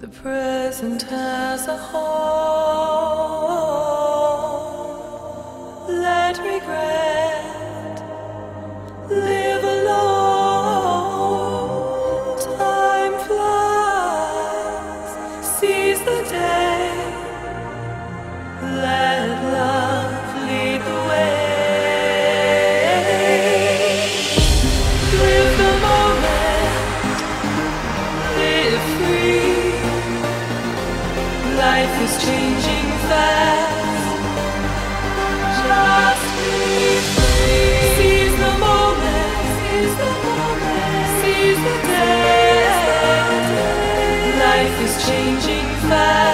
the present has a whole. Let regret live alone. Time flies, seize the day. Let Life is changing fast. Just be free. Seize the moment, seize the moment, seize the day. Life is changing fast.